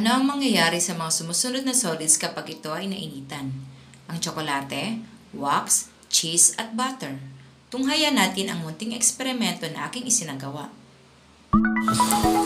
Ano ang mangyayari sa mga sumusunod na solids kapag ito ay nainitan? Ang tsokolate, wax, cheese at butter. Tunghayan natin ang munting eksperimento na aking isinagawa. Ang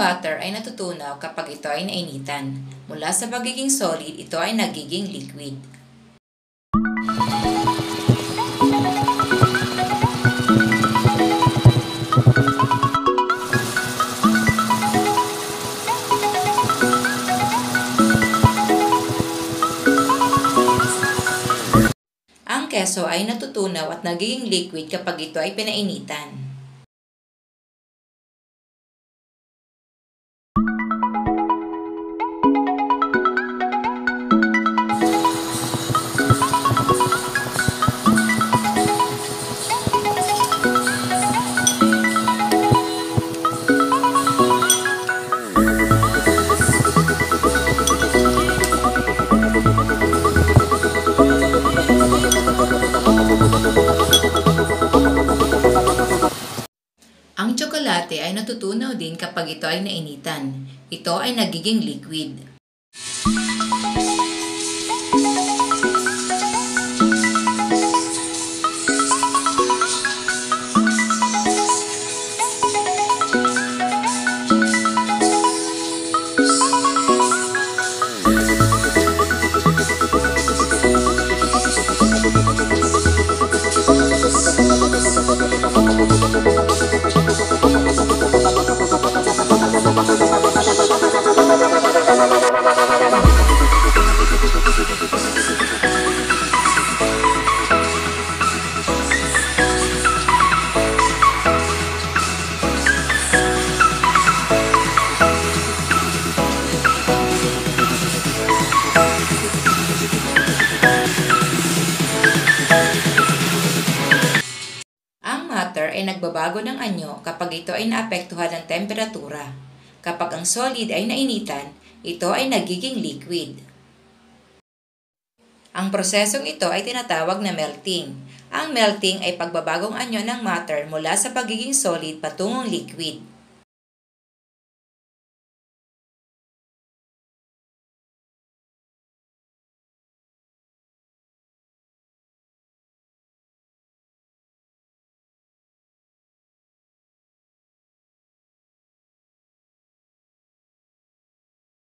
butter ay natutunaw kapag ito ay nainitan. Mula sa pagiging solid, ito ay nagiging liquid. Ang keso ay natutunaw at nagiging liquid kapag ito ay pinainitan. Tsokolate ay natutunaw din kapag ito ay nainitan. Ito ay nagiging liquid. Ay nagbabago ng anyo kapag ito ay naapektuhan ng temperatura. Kapag ang solid ay nainitan, ito ay nagiging liquid. Ang prosesong ito ay tinatawag na melting. Ang melting ay pagbabagong anyo ng matter mula sa pagiging solid patungong liquid.